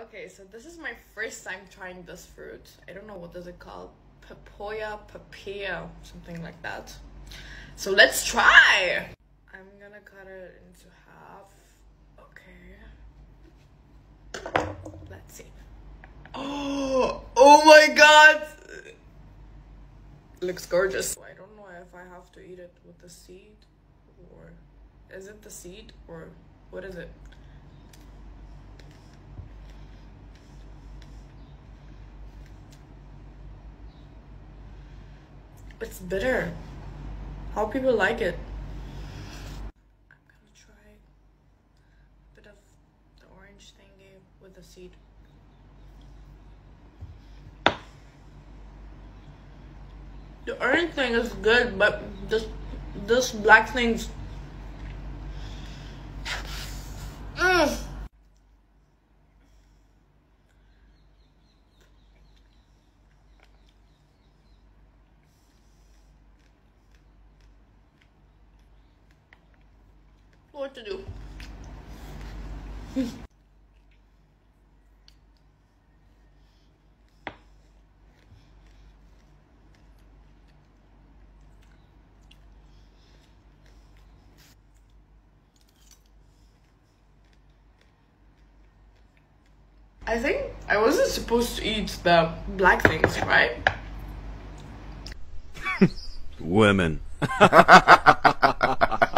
Okay, so this is my first time trying this fruit. I don't know what is it called. Papaya, papaya, something like that. So let's try. I'm gonna cut it into half. Okay. Let's see. Oh, oh my god! Looks gorgeous. I don't know if I have to eat it with the seed or is it the seed or what is it? It's bitter. How people like it? I'm gonna try a bit of the orange thingy with the seed. The orange thing is good, but this this black thing's. What to do? I think I wasn't supposed to eat the black things, right? Women.